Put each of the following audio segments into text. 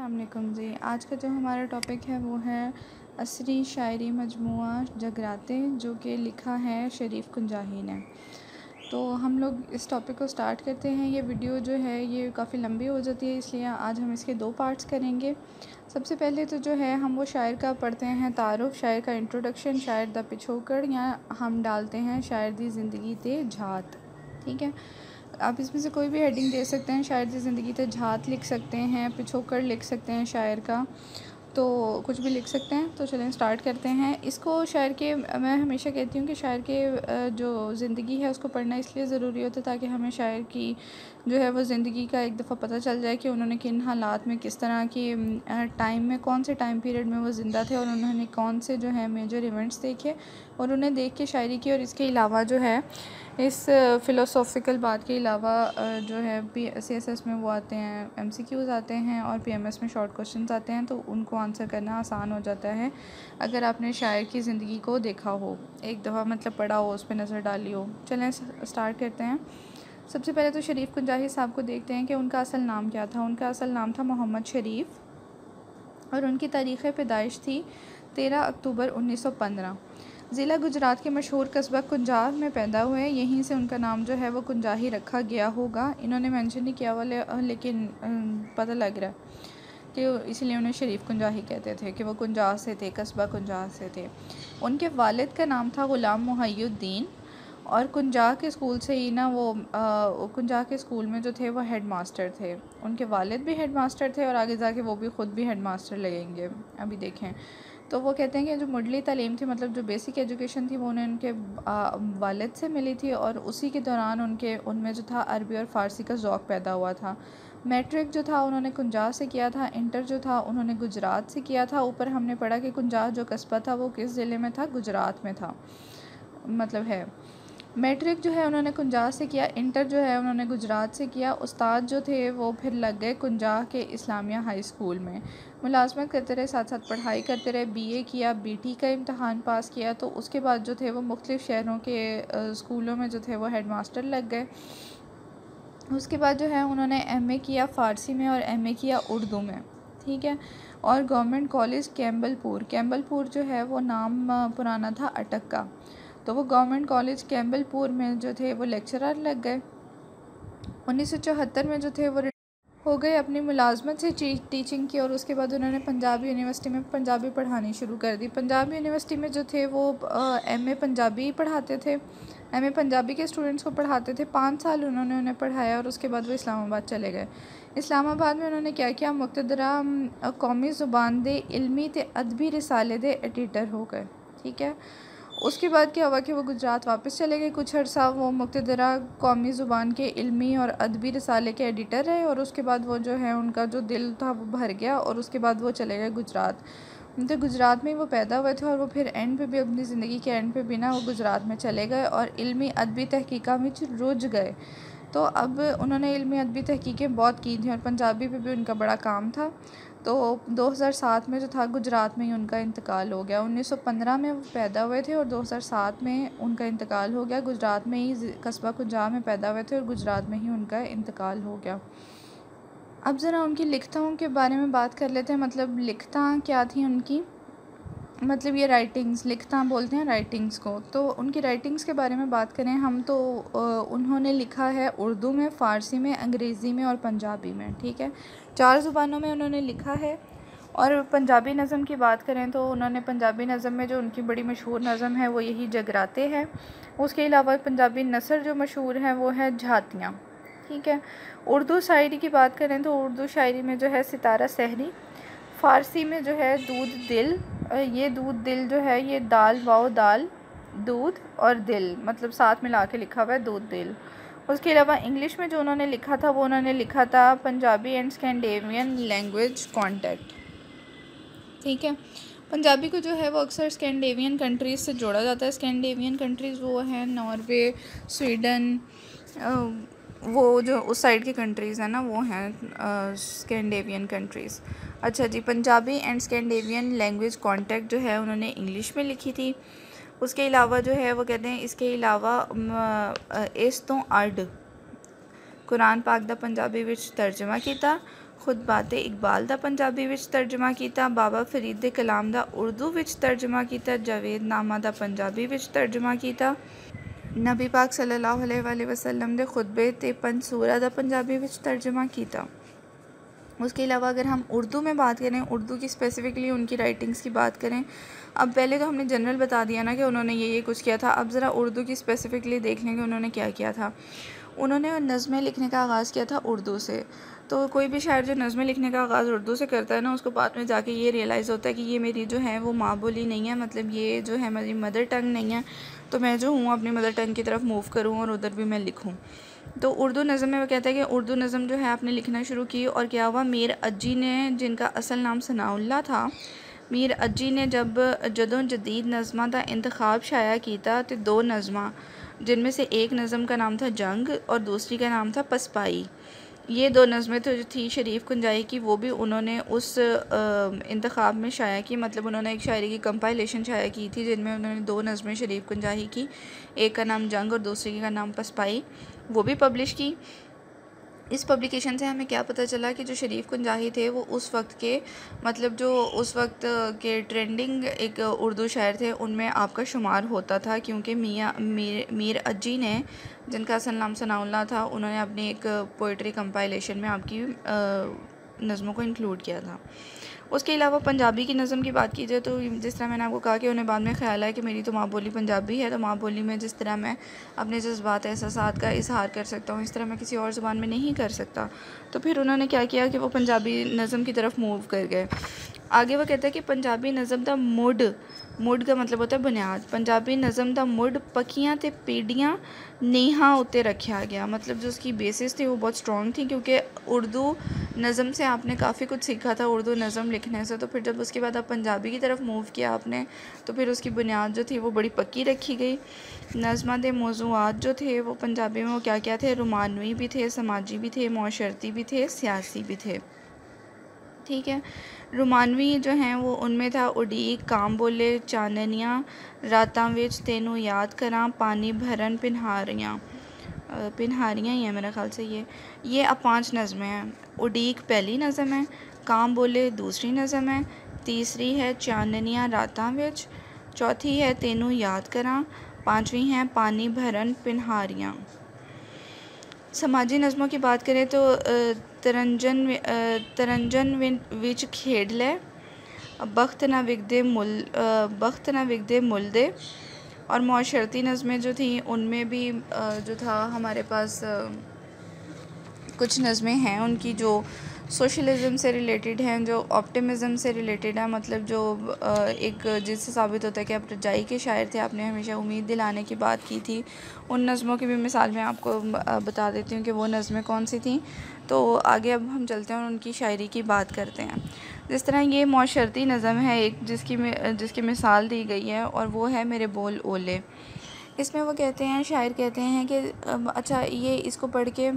अल्लाम जी। आज का जो हमारा टॉपिक है, वो है असरी शायरी मजमू जगराते, जो कि लिखा है शरीफ कुंजाही ने। तो हम लोग इस टॉपिक को स्टार्ट करते हैं। ये वीडियो जो है, ये काफ़ी लंबी हो जाती है, इसलिए आज हम इसके दो पार्ट्स करेंगे। सबसे पहले तो जो है, हम वो शायर का पढ़ते हैं, तारुफ शायर का इंट्रोडक्शन शायर द पिछोकड़, या हम डालते हैं शायर दी ज़िंदगी ते झात। ठीक है? आप इसमें से कोई भी हेडिंग दे सकते हैं शायर की ज़िंदगी तो झात लिख सकते हैं पिछोकर लिख सकते हैं शायर का तो कुछ भी लिख सकते हैं। तो चलें स्टार्ट करते हैं। इसको शायर के, मैं हमेशा कहती हूँ कि शायर के जो ज़िंदगी है उसको पढ़ना इसलिए ज़रूरी होता है ताकि हमें शायर की जो है वो ज़िंदगी का एक दफ़ा पता चल जाए कि उन्होंने किन हालात में किस तरह की टाइम में कौन से टाइम पीरियड में वो ज़िंदा थे और उन्होंने कौन से जो है मेजर इवेंट्स देखे और उन्हें देख के शायरी की और इसके अलावा जो है, इस फ़िलोसॉफ़िकल बात के अलावा जो है पी सी एस एस में वो आते हैं एम सी क्यूज़ आते हैं और पी एम एस में शॉर्ट क्वेश्चन आते हैं तो उनको आंसर करना आसान हो जाता है अगर आपने शायर की ज़िंदगी को देखा हो। एक दफ़ा मतलब पढ़ा हो, उस पर नज़र डाली हो। चलें स्टार्ट करते हैं। सबसे पहले तो शरीफ कुंजाही साहब को देखते हैं कि उनका असल नाम क्या था। उनका असल नाम था मोहम्मद शरीफ और उनकी तारीख़ पैदाइश थी तेरह अक्टूबर उन्नीस सौ पंद्रह। ज़िला गुजरात के मशहूर कस्बा कुंजार में पैदा हुए यहीं से उनका नाम जो है वो कुंजाही रखा गया होगा। इन्होंने मेंशन नहीं किया वाले, लेकिन पता लग रहा है कि इसीलिए उन्हें शरीफ कुंजाही कहते थे कि वो कुंजार से थे, कस्बा कुंजार से थे। उनके वालिद का नाम था ग़ुलाम मुहैयुद्दीन। और कुंजा के स्कूल से ही ना वो कुंजा के स्कूल में जो थे वो हेड मास्टर थे। उनके वालिद भी हेड मास्टर थे और आगे जाके वो भी ख़ुद भी हेड मास्टर लगेंगे। अभी देखें। तो वो कहते हैं कि जो मुडली तलीम थी मतलब जो बेसिक एजुकेशन थी, वो उन्हें उनके वालिद से मिली थी और उसी के दौरान उनके, उनमें जो था अरबी और फ़ारसी का ज़ौक़ पैदा हुआ था। मैट्रिक जो था, उन्होंने कुंजा से किया था। इंटर जो था, उन्होंने गुजरात से किया था। ऊपर हमने पढ़ा कि कुंजा जो कस्बा था, वो किस ज़िले में था? गुजरात में था। मतलब है। मैट्रिक जो है उन्होंने कुंजा से किया, इंटर जो है उन्होंने गुजरात से किया। उस्ताद जो थे वो फिर लग गए कुंजा के इस्लामिया हाई स्कूल में। मुलाजमत करते रहे साथ साथ पढ़ाई करते रहे बीए किया बीटी का इम्तहान पास किया। तो उसके बाद जो थे वो मुख्तलिफ़ शहरों के स्कूलों में जो थे वो हेड मास्टर लग गए। उसके बाद जो है उन्होंने एमए किया फ़ारसी में और एमए किया उर्दू में। ठीक है? और गवर्नमेंट कॉलेज कैम्बलपुर। कैम्बलपुर जो है वो नाम पुराना था अटक का तो वो गवर्नमेंट कॉलेज कैम्बलपुर में जो थे वो लेक्चरर लग गए। उन्नीस सौ चौहत्तर में जो थे वो हो गए अपनी मुलाजमत से टीचिंग की और उसके बाद उन्होंने पंजाबी यूनिवर्सिटी में पंजाबी पढ़ानी शुरू कर दी। पंजाबी यूनिवर्सिटी में जो थे वो एम ए पंजाबी पढ़ाते थे। एम ए पंजाबी के स्टूडेंट्स को पढ़ाते थे। पाँच साल उन्होंने उन्हें पढ़ाया और उसके बाद वो इस्लामाबाद चले गए। इस्लामाबाद में उन्होंने क्या किया? मुख्तरा कौमी ज़ुबान दे, इल्मी ते अदबी रिसाले दे एडिटर हो गए। ठीक है? उसके बाद क्या हुआ कि वो गुजरात वापस चले गए। कुछ अर्सा वो मुख्तरा कौमी ज़ुबान के इल्मी और अदबी रसाले के एडिटर रहे और उसके बाद वो जो है उनका जो दिल था वो भर गया और उसके बाद वो चले गए गुजरात। तो गुजरात में वो पैदा हुए थे और वो फिर एंड पे भी अपनी ज़िंदगी के एंड पे भी ना वो गुजरात में चले गए और इल्मी अदबी तहकीक़ा में रुझ गए। तो अब उन्होंने इल्मी अदबी तहकीक़ें बहुत की थी और पंजाबी पे भी उनका बड़ा काम था। तो 2007 में जो था, गुजरात में ही उनका इंतकाल हो गया। 1915 में वो पैदा हुए थे और 2007 में उनका इंतकाल हो गया। गुजरात में ही कस्बा कुंजा में पैदा हुए थे और गुजरात में ही उनका इंतकाल हो गया। अब ज़रा उनकी लिखताओं के बारे में बात कर लेते हैं। मतलब लिखता क्या थी उनकी? मतलब ये राइटिंग्स लिखता बोलते हैं राइटिंग्स को। तो उनकी राइटिंग्स के बारे में बात करें, हम तो उन्होंने लिखा है उर्दू में, फ़ारसी में, अंग्रेज़ी में और पंजाबी में, ठीक है? चार ज़ुबानों में उन्होंने लिखा है। और पंजाबी नज़म की बात करें तो उन्होंने पंजाबी नज़म में जो उनकी बड़ी मशहूर नज़म है, वो यही जगराते हैं। उसके अलावा पंजाबी नसर जो मशहूर है, वो है झातियाँ, ठीक है? उर्दू शायरी की बात करें तो उर्दू शायरी में जो है सितारा सहरी फ़ारसी में जो है दूध दिल ये दूध दिल जो है, ये दाल, वाओ दाल, दूध और दिल मतलब साथ मिला के लिखा हुआ है दूध दिल। उसके अलावा इंग्लिश में जो उन्होंने लिखा था, वो उन्होंने लिखा था Punjabi and Scandinavian language contact. ठीक है? पंजाबी को जो है वो अक्सर स्कैंडेवियन कंट्रीज़ से जोड़ा जाता है। स्कैंडेवियन कंट्रीज़ वो हैं नॉर्वे, स्वीडन वो जो उस साइड की कंट्रीज़ हैं ना, वो हैं स्कैंडेवियन कंट्रीज़। अच्छा जी, Punjabi and Scandinavian language contact जो है उन्होंने इंग्लिश में लिखी थी। उसके अलावा जो है, वो कहते हैं, इसके अलावा इस तो अर्ड कुरान पाक द पंजाबी विच तर्जमा किया खुद बातें इकबाल का पंजाबी विच तर्जमा किया बाबा फरीद के कलाम का उर्दू विच तर्जमा किया जावेद नामा का पंजाबी विच तर्जमा किया नबी पाक सल्लल्लाहु अलैहि वसल्लम के खुतबे ते पंज सूरा का पंजाबी विच तर्जमा किया उसके अलावा अगर हम उर्दू में बात करें, उर्दू की स्पेसिफ़िकली उनकी राइटिंग्स की बात करें, अब पहले तो हमने जनरल बता दिया ना कि उन्होंने ये ये कुछ किया था, अब ज़रा उर्दू की स्पेसिफ़िकली देख लें कि उन्होंने क्या किया था। उन्होंने नज़में लिखने का आगाज़ किया था उर्दू से। तो कोई भी शायर जो नज़में लिखने का आगाज़ उर्दू से करता है ना, उसको बाद में जाके ये रियलाइज़ होता है कि ये मेरी जो है, वो माँ बोली नहीं है मतलब ये जो है, मेरी मदर टंग नहीं है तो मैं जो हूँ, अपनी मदर टंग की तरफ़ मूव करूँ और उधर भी मैं लिखूँ। तो उर्दू नज़म में वो कहता है कि उर्दू नज़म जो है आपने लिखना शुरू की और क्या हुआ? मीर अज्जी ने जिनका असल नाम सनाउल्ला था, मीर अज्जी ने जब जदों जदीद नज़मा का इंतखब शाया किया तो दो नज़मा, जिनमें से एक नज़म का नाम था जंग और दूसरी का नाम था पसपाई। ये दो नज़में तो जो थी शरीफ कुंजाई की, वो भी उन्होंने उस इंतखब में शाया की। मतलब उन्होंने एक शायरी की कंपाइलेशन शाया की थी, जिनमें उन्होंने दो नज़में शरीफ कुंजाही की, एक का नाम जंग और दूसरी का नाम पसपाई। वो भी पब्लिश की। इस पब्लिकेशन से हमें क्या पता चला कि जो शरीफ कुंजाही थे, वो उस वक्त के मतलब जो उस वक्त के ट्रेंडिंग एक उर्दू शायर थे, उनमें आपका शुमार होता था क्योंकि मियाँ, मीर मीर अज्जी ने, जिनका असल नाम सनाउल्ला था, उन्होंने अपनी एक पोइट्री कंपाइलेशन में आपकी नज़मों को इंक्लूड किया था। उसके अलावा पंजाबी की नज़म की बात की जाए तो जिस तरह मैंने आपको कहा कि उन्हें बाद में ख्याल है कि मेरी तो माँ बोली पंजाबी है तो माँ बोली में जिस तरह मैं अपने जज्बात एहसास का इजहार कर सकता हूँ, इस तरह मैं किसी और ज़ुबान में नहीं कर सकता। तो फिर उन्होंने क्या किया कि वो पंजाबी नज़म की तरफ़ मूव कर गए। आगे वो कहता है कि पंजाबी नज़म का मुड मुड का मतलब होता है बुनियाद। पंजाबी नज़म का मुड पक्कियाँ तो पीढ़ियाँ नेहा उत्ते रखा गया मतलब जो उसकी बेसिस थी, वो बहुत स्ट्रॉन्ग थी, क्योंकि उर्दू नज़म से आपने काफ़ी कुछ सीखा था, उर्दू नज़म लिखने से। तो फिर जब उसके बाद आप पंजाबी की तरफ़ मूव किया आपने तो फिर उसकी बुनियाद जो थी, वो बड़ी पक्की रखी गई। नज़मा दे मौजूद जो थे, वो पंजाबी में वो क्या क्या थे? रोमानवी भी थे, समाजी भी थे, माशरती भी थे, सियासी भी थे। ठीक है। रोमानवी जो हैं वो उनमें था उड़ीक काम बोले चाननियाँ रातां विच तेनू याद करा, पानी भरन, पिनहारियाँ। पिनहारियाँ ही हैं मेरे ख्याल से ये। ये अब पाँच नज़में हैं। उड़ीक पहली नज़म है काम बोले दूसरी नज़म है, तीसरी है चाननियाँ रातां विच चौथी है तेनू याद करा, पांचवी है पानी भरन, पिनहारियाँ। समाजी नज़मों की बात करें तो तरंजन तरंजन विच खेड लें, बख्त ना विगदे मुल बख्त ना विगदे मुल दे और माशरती नज़में जो थी, उनमें भी जो था हमारे पास कुछ नज़में हैं, उनकी जो सोशलिज़म से रिलेटेड हैं, जो ऑप्टिमिज़म से रिलेटेड हैं मतलब जो एक जिससे साबित होता है कि आप रजाई के शायर थे, आपने हमेशा उम्मीद दिलाने की बात की थी। उन नज़मों की भी मिसाल मैं आपको बता देती हूँ कि वो नज़में कौन सी थी। तो आगे अब हम चलते हैं और उनकी शायरी की बात करते हैं। जिस तरह ये माशरती नज़म है, एक जिसकी जिसकी मिसाल दी गई है, और वो है मेरे बोल ओले। इसमें वो कहते हैं, शायर कहते हैं कि अच्छा ये इसको पढ़ के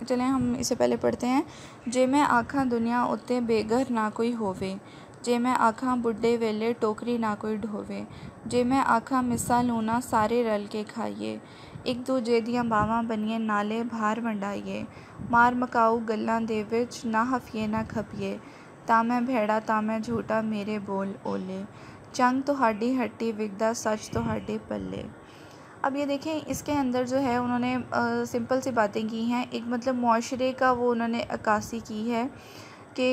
चलें हम इसे पहले पढ़ते हैं जे मैं आखा दुनिया उत्ते बेघर ना कोई होवे जे मैं आखा बुढ़े वेले टोकरी ना कोई ढोवे जे मैं आखा मिसा लूना सारे रल के खाइए एक दूजे ਦੀਆਂ ਬਾਵਾਂ ਬਣੀਏ ਨਾਲੇ ਭਾਰ ਵੰਡਾਈਏ ਮਾਰ ਮਕਾਊ ਗੱਲਾਂ ਦੇ ਵਿੱਚ ਨਾ ਹਫੀਏ ਨਾ ਖਪੀਏ ਤਾਂ मैं भेड़ा ਤਾਂ मैं झूठा मेरे बोल ओले चंग ਤੁਹਾਡੀ हट्टी विकदा सच ਤੁਹਾਡੇ पल्ले अब ये देखें, इसके अंदर जो है उन्होंने सिंपल सी बातें की हैं। एक मतलब माशरे का वो उन्होंने अक्सी की है कि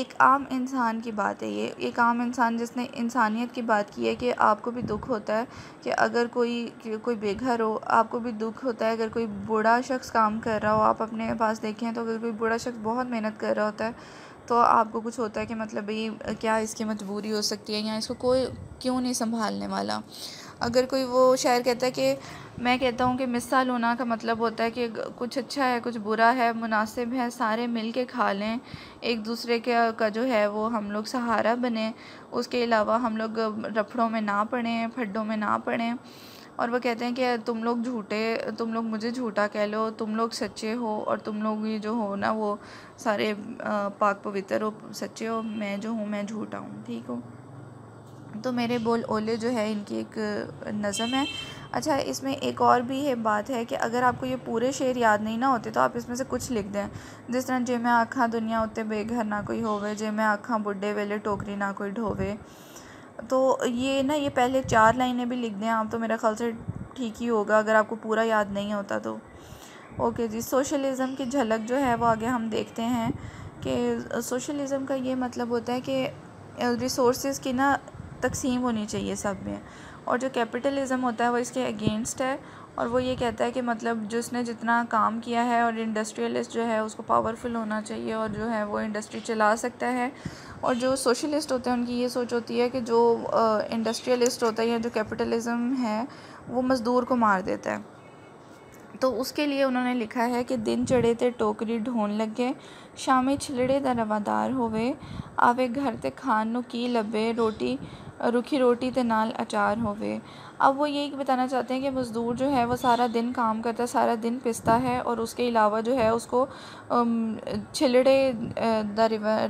एक आम इंसान की बात है ये। एक आम इंसान जिसने इंसानियत की बात की है कि आपको भी दुख होता है कि अगर कोई कोई बेघर हो, आपको भी दुख होता है। अगर कोई बूढ़ा शख्स काम कर रहा हो, आप अपने पास देखें तो अगर कोई बूढ़ा शख्स बहुत मेहनत कर रहा होता है तो आपको कुछ होता है कि मतलब भाई, क्या इसकी मजबूरी हो सकती है या इसको कोई क्यों नहीं संभालने वाला? अगर कोई वो शायर कहता है कि, मैं कहता हूँ कि मिसाल होना का मतलब होता है कि कुछ अच्छा है, कुछ बुरा है, मुनासिब है, सारे मिल के खा लें। एक दूसरे के, का जो है वो हम लोग सहारा बने। उसके अलावा हम लोग रफड़ों में ना पड़ें, फड्डों में ना पड़ें। और वो कहते हैं कि, तुम लोग झूठे, तुम लोग मुझे झूठा कह लो, तुम लोग सच्चे हो और तुम लोग ये जो हो ना वो सारे पाक पवित्र हो, सच्चे हो, मैं जो हूँ, मैं झूठा हूँ। ठीक हो? तो मेरे बोल ओले जो है, इनकी एक नज़म है। अच्छा इसमें एक और भी है, बात है कि अगर आपको ये पूरे शेर याद नहीं ना होते तो आप इसमें से कुछ लिख दें। जिस तरह, जे मैं आखा दुनिया उत्ते बेघर ना कोई होवे, जे मैं आखा बुढ़े वेले टोकरी ना कोई ढोवे। तो ये ना, ये पहले चार लाइनें भी लिख दें आप तो मेरा ख्याल से ठीक ही होगा, अगर आपको पूरा याद नहीं होता तो। ओके जी, सोशलिज़म की झलक जो है, वो आगे हम देखते हैं कि सोशलिज़म का ये मतलब होता है कि रिसोर्स की ना तकसीम होनी चाहिए सब में। और जो कैपिटलिज़म होता है, वो इसके अगेंस्ट है और वो ये कहता है कि मतलब जिसने जितना काम किया है और इंडस्ट्रियलिस्ट जो है, उसको पावरफुल होना चाहिए और जो है, वो इंडस्ट्री चला सकता है। और जो सोशलिस्ट होते हैं, उनकी ये सोच होती है कि जो इंडस्ट्रियलिस्ट होता है या जो कैपिटलिज़म है, वो मज़दूर को मार देता है। तो उसके लिए उन्होंने लिखा है कि दिन चढ़े ते टोकरी ढोन लगे, शामी छिलड़े दा रवादार होवे, आवे घर ते खान की लबे रोटी रुखी रोटी ते नाल अचार होवे। अब वो यही बताना चाहते हैं कि मज़दूर जो है, वो सारा दिन काम करता है, सारा दिन पिसता है और उसके अलावा जो है, उसको छिलड़े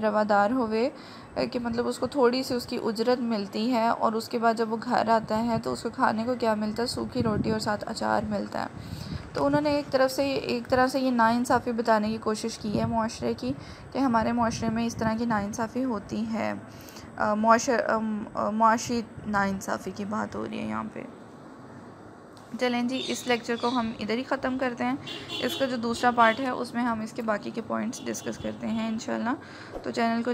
रवादार होवे कि मतलब उसको थोड़ी सी उसकी उजरत मिलती है और उसके बाद जब वो घर आता है तो उसको खाने को क्या मिलता है? सूखी रोटी और साथ अचार मिलता है। तो उन्होंने एक तरफ़ से, एक तरह से ये नाइंसाफ़ी बताने की कोशिश की है माशरे की, कि हमारे माशरे में इस तरह की नाइंसाफ़ी होती है। मुआशी नाानसाफ़ी की बात हो रही है यहाँ पर चलें जी, इस लेक्चर को हम इधर ही ख़त्म करते हैं। इसका जो दूसरा पार्ट है, उसमें हम इसके बाकी के पॉइंट्स डिस्कस करते हैं इन तो चैनल को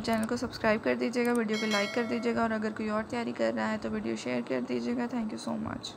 चैनल को सब्सक्राइब कर दीजिएगा वीडियो को लाइक कर दीजिएगा और अगर कोई और तैयारी कर रहा है तो वीडियो शेयर कर दीजिएगा। Thank you so much